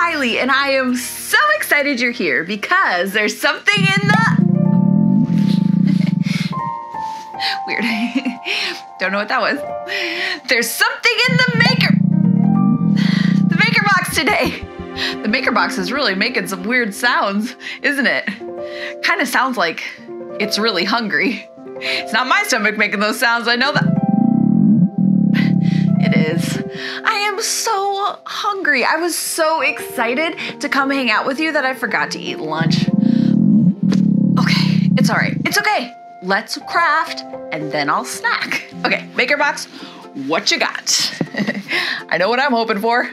Kylee, and I am so excited you're here because there's something in the. Weird. Don't know what that was. There's something in the maker. The maker box today. The maker box is really making some weird sounds, isn't it? Kind of sounds like it's really hungry. It's not my stomach making those sounds, I know that. I am so hungry. I was so excited to come hang out with you that I forgot to eat lunch. Okay, it's all right. It's okay. Let's craft and then I'll snack. Okay, Maker Box, what you got? I know what I'm hoping for.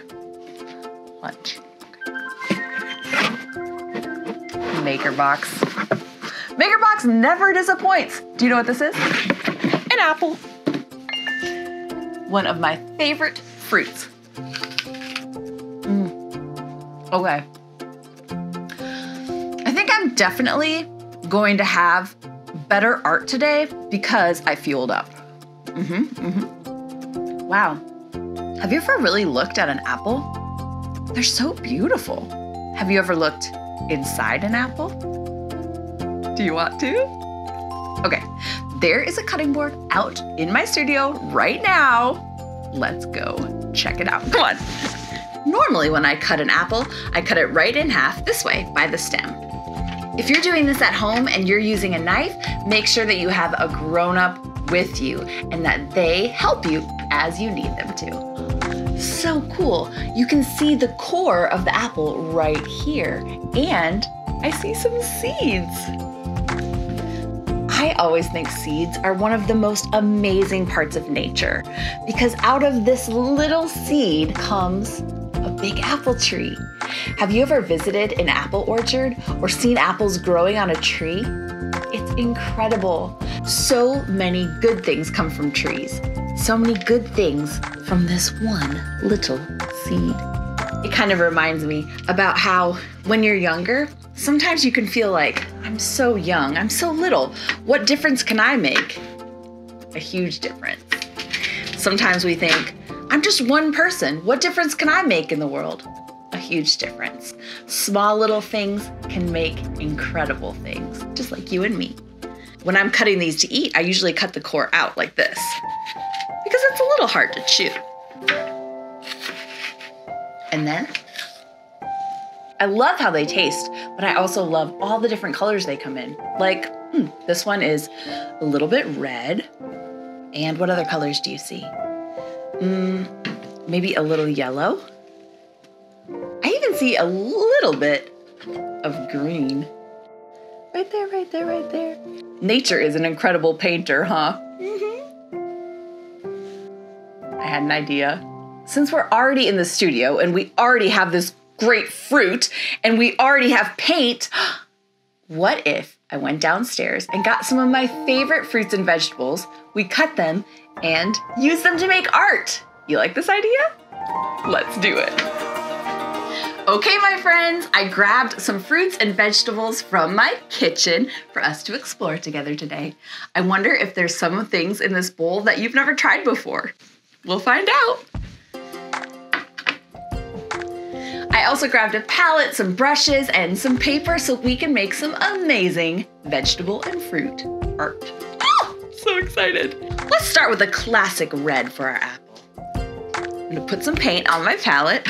Lunch. Maker Box. Maker Box never disappoints. Do you know what this is? An apple. One of my favorite fruits. Mm. Okay. I think I'm definitely going to have better art today because I fueled up. Mm-hmm, mm-hmm. Wow. Have you ever really looked at an apple? They're so beautiful. Have you ever looked inside an apple? Do you want to? Okay, there is a cutting board out in my studio right now. Let's go check it out. Come on. Normally, when I cut an apple, I cut it right in half this way by the stem. If you're doing this at home and you're using a knife, make sure that you have a grown up with you and that they help you as you need them to. So cool. You can see the core of the apple right here, and I see some seeds. I always think seeds are one of the most amazing parts of nature because out of this little seed comes a big apple tree. Have you ever visited an apple orchard or seen apples growing on a tree? It's incredible. So many good things come from trees. So many good things from this one little seed. It kind of reminds me about how when you're younger, sometimes you can feel like, I'm so young, I'm so little. What difference can I make? A huge difference. Sometimes we think, I'm just one person. What difference can I make in the world? A huge difference. Small little things can make incredible things, just like you and me. When I'm cutting these to eat, I usually cut the core out like this because it's a little hard to chew. And then I love how they taste, but I also love all the different colors they come in. Like, hmm, this one is a little bit red. And what other colors do you see? Mm, maybe a little yellow. I even see a little bit of green. Right there, right there, right there. Nature is an incredible painter, huh? Mm-hmm. I had an idea. Since we're already in the studio and we already have this great fruit and we already have paint, what if I went downstairs and got some of my favorite fruits and vegetables, we cut them and use them to make art? You like this idea? Let's do it. Okay, my friends, I grabbed some fruits and vegetables from my kitchen for us to explore together today. I wonder if there's some things in this bowl that you've never tried before. We'll find out. I also grabbed a palette, some brushes, and some paper so we can make some amazing vegetable and fruit art. Oh, so excited. Let's start with a classic red for our apple. I'm gonna put some paint on my palette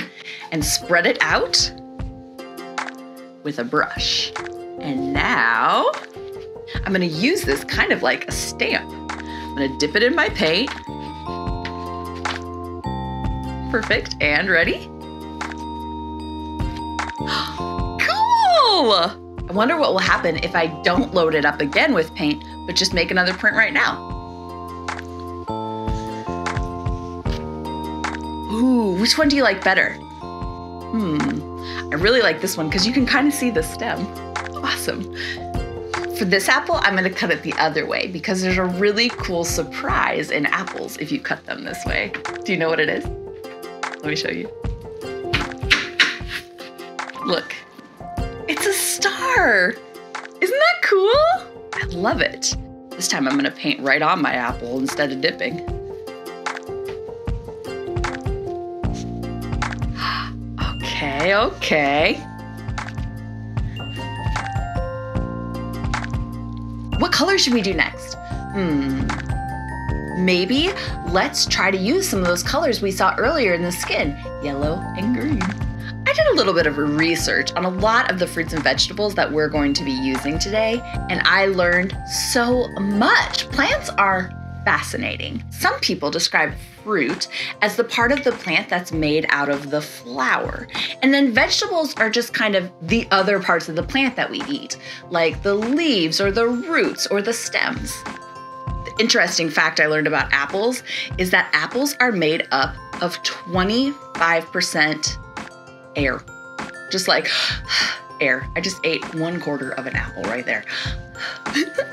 and spread it out with a brush. And now I'm gonna use this kind of like a stamp. I'm gonna dip it in my paint. Perfect, and ready? cool! I wonder what will happen if I don't load it up again with paint, but just make another print right now. Ooh, which one do you like better? Hmm, I really like this one because you can kind of see the stem. Awesome. For this apple, I'm gonna cut it the other way because there's a really cool surprise in apples if you cut them this way. Do you know what it is? Let me show you. Look, it's a star. Isn't that cool? I love it. This time I'm gonna paint right on my apple instead of dipping. Okay, okay. What color should we do next? Hmm. Maybe let's try to use some of those colors we saw earlier in the skin, yellow and green. Did a little bit of research on a lot of the fruits and vegetables that we're going to be using today, and I learned so much. Plants are fascinating. Some people describe fruit as the part of the plant that's made out of the flower. And then vegetables are just kind of the other parts of the plant that we eat, like the leaves or the roots or the stems. The interesting fact I learned about apples is that apples are made up of 25% air. Just like air. I just ate one quarter of an apple right there.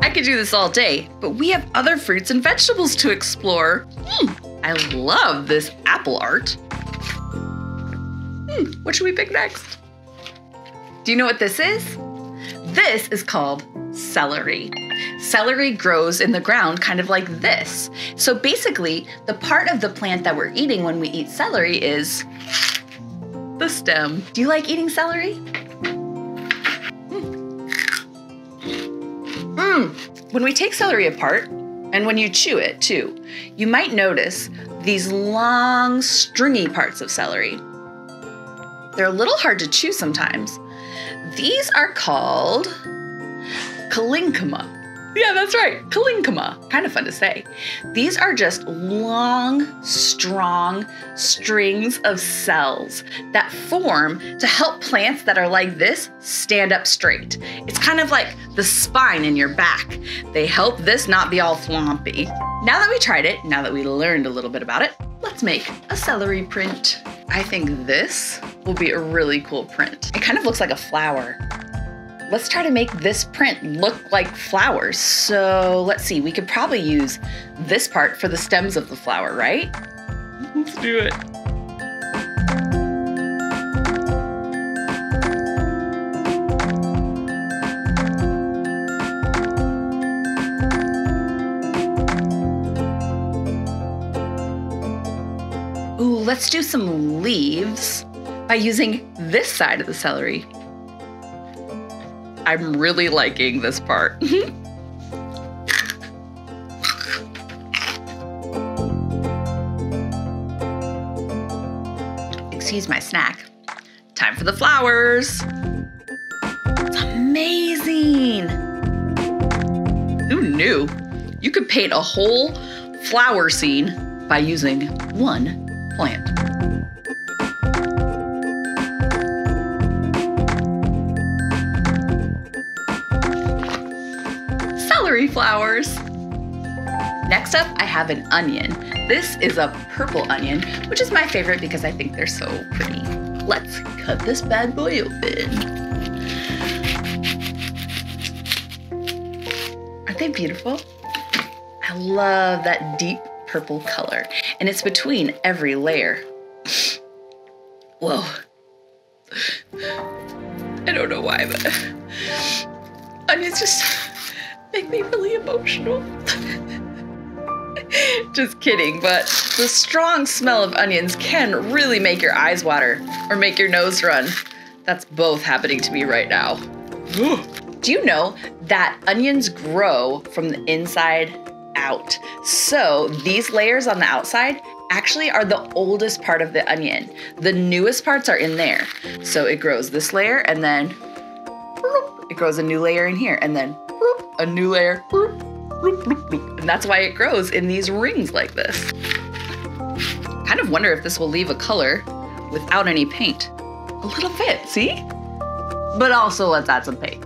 I could do this all day, but we have other fruits and vegetables to explore. Mm, I love this apple art. Hmm, what should we pick next? Do you know what this is? This is called celery. Celery grows in the ground kind of like this. So basically, the part of the plant that we're eating when we eat celery is the stem. Do you like eating celery? Mmm. When we take celery apart, and when you chew it too, you might notice these long, stringy parts of celery. They're a little hard to chew sometimes. These are called Parenchyma. Yeah, that's right, parenchyma. Kind of fun to say. These are just long, strong strings of cells that form to help plants that are like this stand up straight. It's kind of like the spine in your back. They help this not be all floppy. Now that we tried it, now that we learned a little bit about it, let's make a celery print. I think this will be a really cool print. It kind of looks like a flower let's try to make this print look like flowers. So let's see, we could probably use this part for the stems of the flower, right? Let's do it. Ooh, let's do some leaves by using this side of the celery. I'm really liking this part. Excuse my snack. Time for the flowers. It's amazing. Who knew? You could paint a whole flower scene by using one plant. Flowers. Next up, I have an onion. This is a purple onion, which is my favorite because I think they're so pretty. Let's cut this bad boy open. Aren't they beautiful? I love that deep purple color, and it's between every layer. Whoa. I don't know why, but onions just make me really emotional. Just kidding, but the strong smell of onions can really make your eyes water or make your nose run. That's both happening to me right now. Do you know that onions grow from the inside out? So these layers on the outside actually are the oldest part of the onion. The newest parts are in there. So it grows this layer and then it grows a new layer in here and then a new layer, and that's why it grows in these rings like this. Kind of wonder if this will leave a color without any paint. A little bit, see? But also let's add some paint.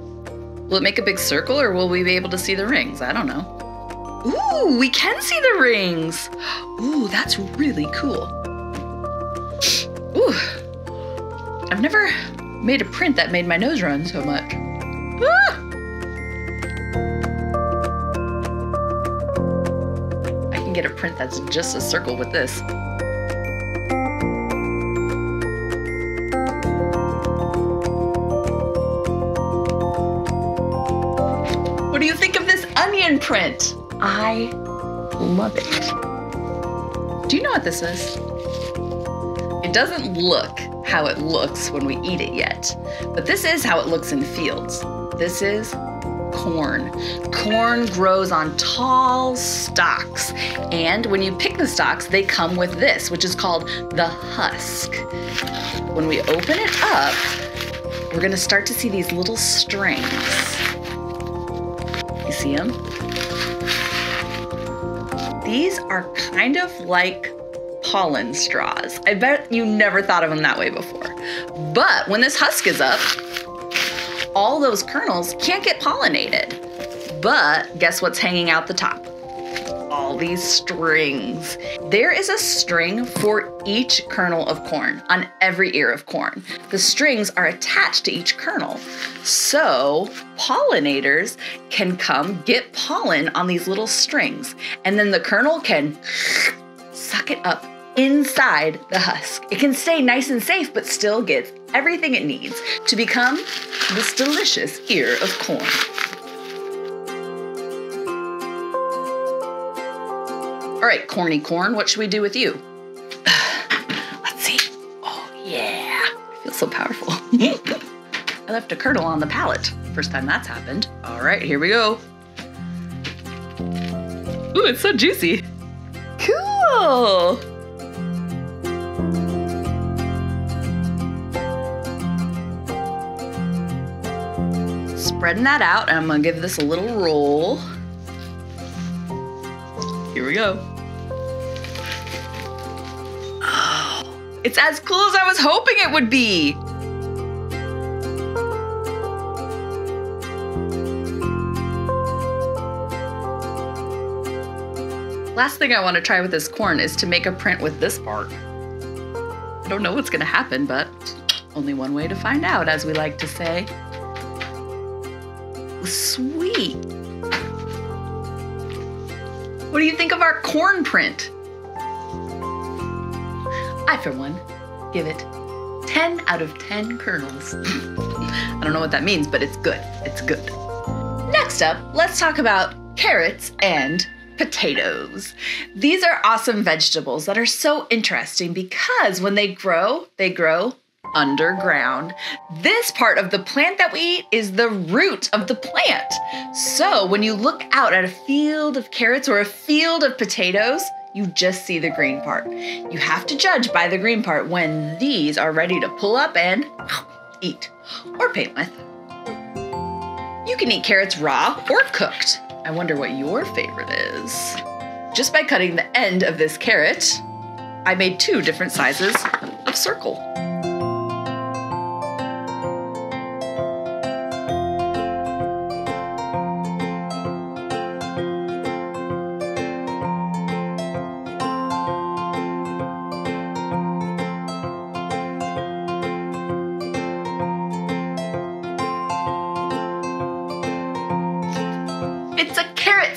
Will it make a big circle or will we be able to see the rings? I don't know. Ooh, we can see the rings. Ooh, that's really cool. Ooh, I've never made a print that made my nose run so much. Ah! That's just a circle with this. What do you think of this onion print? I Love it. Do you know what this is? It doesn't look how it looks when we eat it yet, but this is how it looks in fields. This is corn. Corn grows on tall stalks, and when you pick the stalks, they come with this, which is called the husk. When we open it up, we're gonna start to see these little strings. You see them? These are kind of like pollen straws. I bet you never thought of them that way before. But when this husk is up, all those kernels can't get pollinated. But guess what's hanging out the top? All these strings. There is a string for each kernel of corn on every ear of corn. The strings are attached to each kernel. So pollinators can come get pollen on these little strings, and then the kernel can suck it up inside the husk. It can stay nice and safe, but still gets everything it needs to become this delicious ear of corn. All right, corny corn, what should we do with you? Let's see. Oh, yeah. I feel so powerful. I left a kernel on the palette. First time that's happened. All right, here we go. Ooh, it's so juicy. Cool. Spreading that out, and I'm gonna give this a little roll. Here we go. Oh, it's as cool as I was hoping it would be. Last thing I want to try with this corn is to make a print with this part. I don't know what's going to happen, but only one way to find out, as we like to say. Sweet. What do you think of our corn print? I, for one, give it 10 out of 10 kernels. I don't know what that means, but it's good. It's good. Next up, let's talk about carrots and potatoes. These are awesome vegetables that are so interesting because when they grow, they grow underground. This part of the plant that we eat is the root of the plant. So when you look out at a field of carrots or a field of potatoes, you just see the green part. You have to judge by the green part when these are ready to pull up and eat or paint with. You can eat carrots raw or cooked. I wonder what your favorite is. Just by cutting the end of this carrot, I made two different sizes of circle.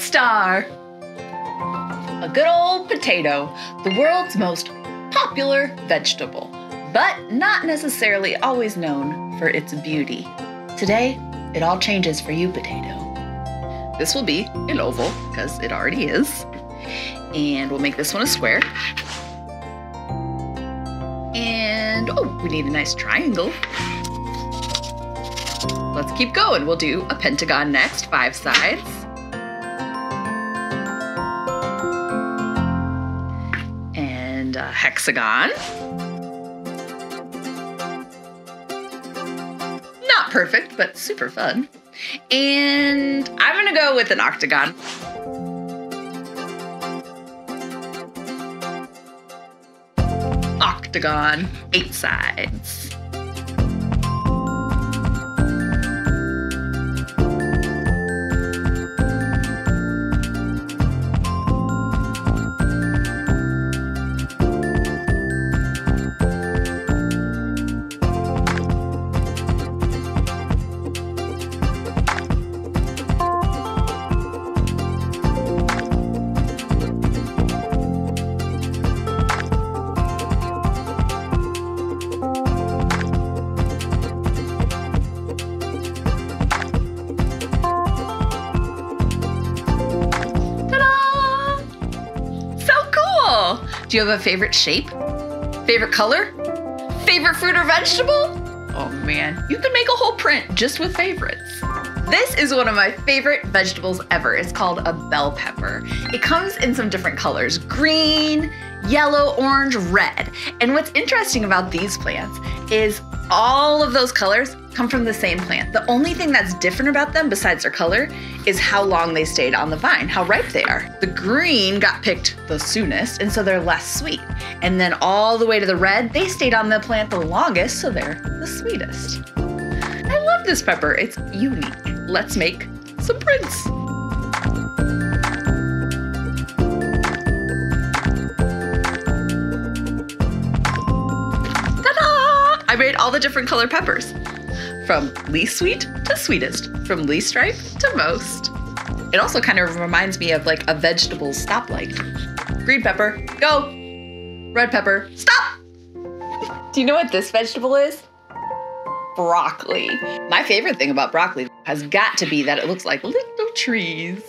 Star! A good old potato, the world's most popular vegetable, but not necessarily always known for its beauty. Today, it all changes for you, potato. This will be an oval, because it already is. And we'll make this one a square. And, oh, we need a nice triangle. Let's keep going. We'll do a pentagon next, five sides. Hexagon. Not perfect, but super fun. And I'm gonna go with an octagon. Octagon, eight sides. Do you have a favorite shape? Favorite color? Favorite fruit or vegetable? Oh man, you can make a whole print just with favorites. This is one of my favorite vegetables ever. It's called a bell pepper. It comes in some different colors, green, yellow, orange, red. And what's interesting about these plants is all of those colors come from the same plant. The only thing that's different about them besides their color is how long they stayed on the vine, how ripe they are. The green got picked the soonest, and so they're less sweet. And then all the way to the red, they stayed on the plant the longest, so they're the sweetest. I love this pepper, it's unique. Let's make some prints. The different color peppers from least sweet to sweetest, from least ripe to most. It also kind of reminds me of like a vegetable stoplight. Green pepper, go. Red pepper, stop. Do you know what this vegetable is? Broccoli. My favorite thing about broccoli has got to be that it looks like little trees.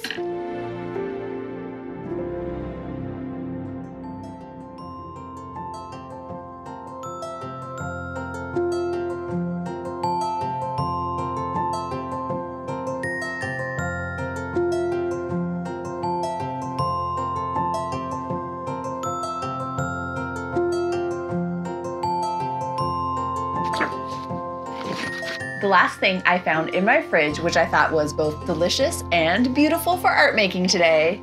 Last thing I found in my fridge, which I thought was both delicious and beautiful for art making today,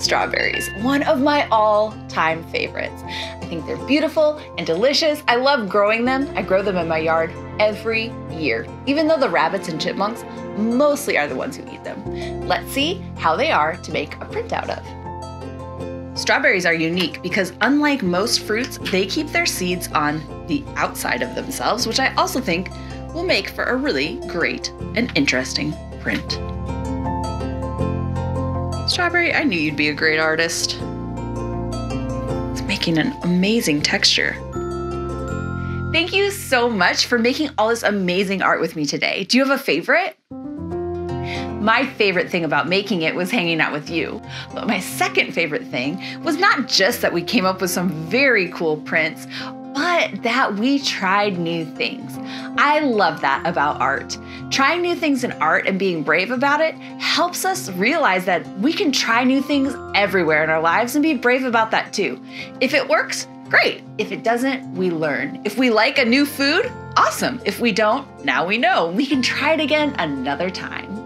strawberries. One of my all-time favorites. I think they're beautiful and delicious. I love growing them. I grow them in my yard every year, even though the rabbits and chipmunks mostly are the ones who eat them. Let's see how they are to make a print out of. Strawberries are unique because unlike most fruits, they keep their seeds on the outside of themselves, which I also think will make for a really great and interesting print. Strawberry, I knew you'd be a great artist. It's making an amazing texture. Thank you so much for making all this amazing art with me today. Do you have a favorite? My favorite thing about making it was hanging out with you. But my second favorite thing was not just that we came up with some very cool prints, but that we tried new things. I love that about art. Trying new things in art and being brave about it helps us realize that we can try new things everywhere in our lives and be brave about that too. If it works, great. If it doesn't, we learn. If we like a new food, awesome. If we don't, now we know. We can try it again another time.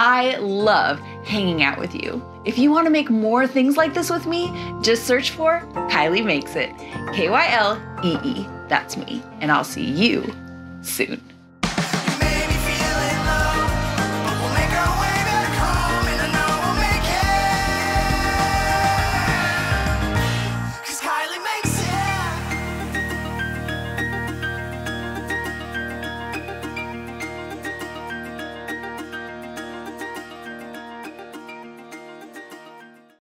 I love hanging out with you. If you want to make more things like this with me, just search for Kylee Makes It. K Y L E E. That's me. And I'll see you soon.